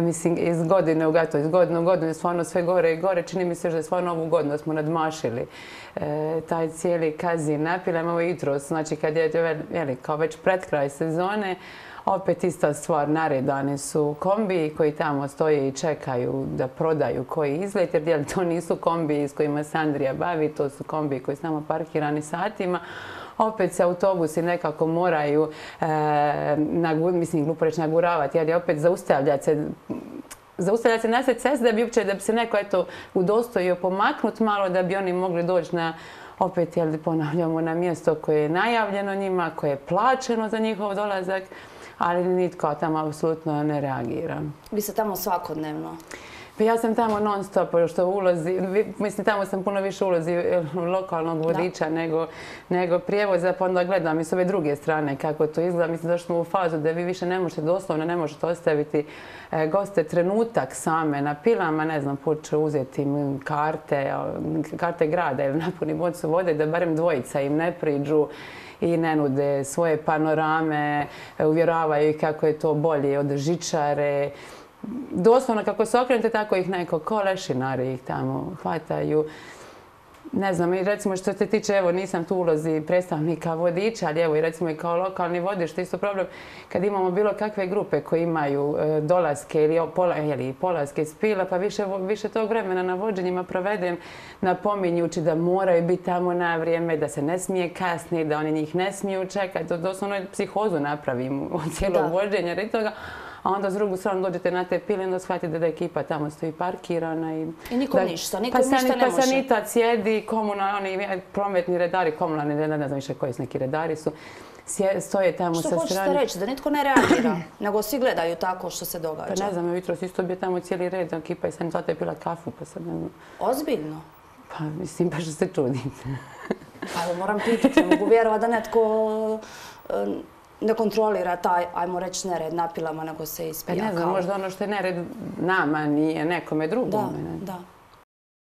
mislim, iz godine u gato, iz godine u godinu je stvarno sve gore i gore. Čini mi se da je stvarno ovu godinu smo nadmašili e, taj cijeli kazin napilem. Ovo jutro, znači kad je, kao već pred kraj sezone, opet ista stvar, naredani su kombi koji tamo stoje i čekaju da prodaju koji izlet, jer to nisu kombi s kojima se Andrija bavi, to su kombi koji su tamo parkirani satima. Opet se autobusi nekako moraju, e, mislim, glupo reći naguravati, je opet zaustavljati se zaustavljati se na sve ceste da bi uopće, da bi se neko eto udostojio pomaknuti malo da bi oni mogli doći na opet, jel ponavljamo, na mjesto koje je najavljeno njima, koje je plaćeno za njihov dolazak ali nitko tamo apsolutno ne reagira. Vi ste tamo svakodnevno? Pa ja sam tamo non stop, što ulozi, mislim tamo sam puno više ulozi eh, lokalnog vodiča nego, nego prijevoza, pa onda gledam i s ove druge strane kako to izgleda. Mislim da smo u fazu da vi više ne možete doslovno, ne možete ostaviti eh, goste trenutak same na pilama, ne znam, poču uzeti karte, karte grada ili napuni bocu vode da barem dvojica im ne priđu i ne nude svoje panorame, uvjeravaju kako je to bolje od žičare. Doslovno kako se okrenete, tako ih neko kolešinari ih tamo hvataju. Ne znam, i recimo što se tiče, evo nisam tu ulozi predstavnika vodiča, ali evo i recimo i kao lokalni vodič, što je isto problem. Kad imamo bilo kakve grupe koji imaju e, dolaske ili, pola, ili polaske spila, pa više, više tog vremena na vođenjima provedem napominjući da moraju biti tamo na vrijeme, da se ne smije kasnije, da oni njih ne smiju čekati, doslovno psihozu napravim od cijelog vođenja i toga a onda s drugu stranu dođete na te pile i onda shvatite da ekipa tamo stoji parkirana. I, I nikom ništa, nikom pa ništa ne može. Pa sanitac sjedi, oni prometni redari, komunalni, ne, ne znam više koji su neki redari su, stoje tamo sa strane. Što hoćete reći? Da nitko ne reagira, nego svi gledaju tako što se događa. Pa ne znam, jutro isto bio tamo cijeli red, ekipa i sanitata je pila kafu, pa sad ne znam. Ozbiljno? Pa mislim, baš se čudite. Pa moram pitati, mogu vjerovati da netko ne kontrolira taj, ajmo reći, nered na pilama, nego se ispija Pa ne znam, možda ono što je nered nama nije nekome drugome. Da, da.